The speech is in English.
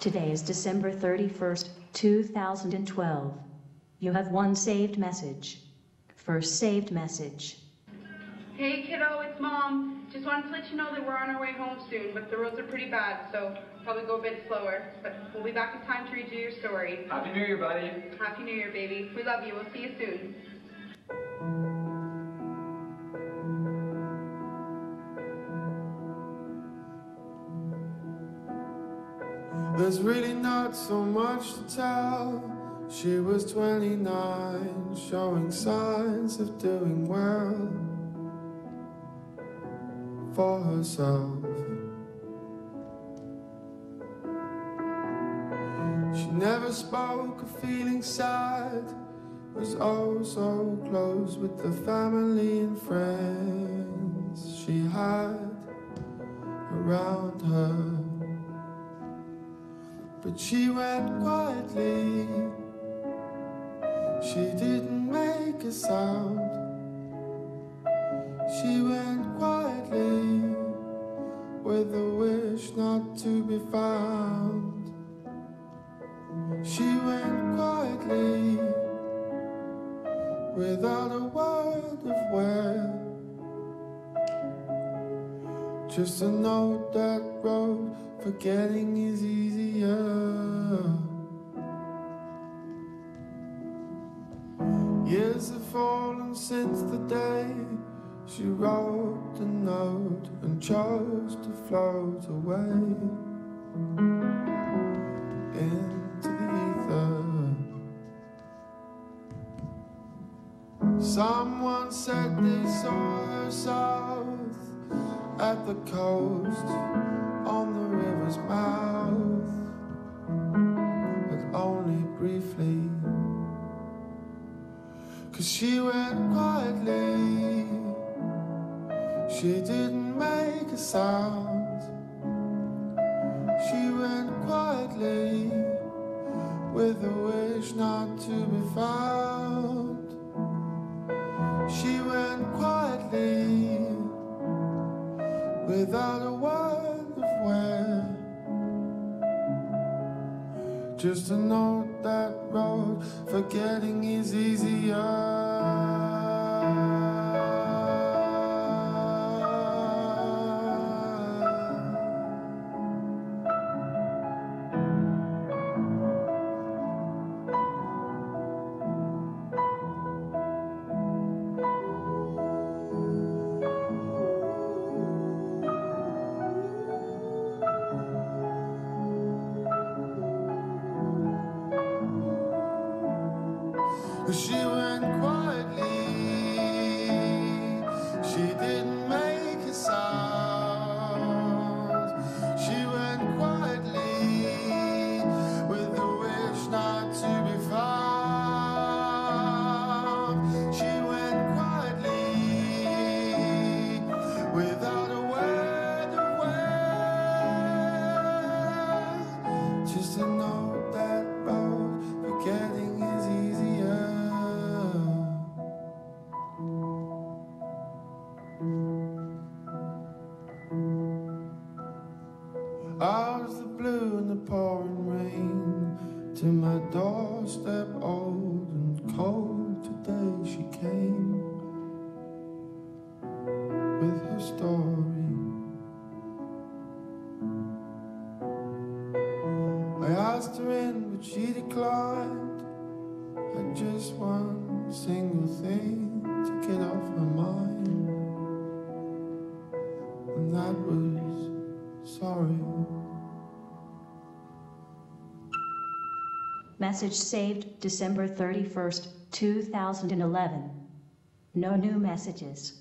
Today is December 31st, 2012. You have one saved message. First saved message. Hey kiddo, it's mom. Just wanted to let you know that we're on our way home soon, but the roads are pretty bad, so probably go a bit slower. But we'll be back in time to read you your story. Happy New Year, buddy. Happy New Year, baby. We love you. We'll see you soon. There's really not so much to tell. She was 29, showing signs of doing well for herself. She never spoke of feeling sad, was oh so close with the family and friends she had around her. But she went quietly. She didn't make a sound. She went quietly with a wish not to be found. She went quietly without a word of where. Just a note that wrote, forgetting is easier. Since the day she wrote the note and chose to float away into the ether. Someone said they saw her south at the coast on the river's mouth, but only briefly. Cause she went quietly, she didn't make a sound. She went quietly with a wish not to be found. She went quietly without a word Just a note that road, forgetting is easier. She went quietly. She didn't make to my doorstep, old and cold. Today she came with her story. I asked her in, but she declined. Message saved December 31st, 2011. No new messages.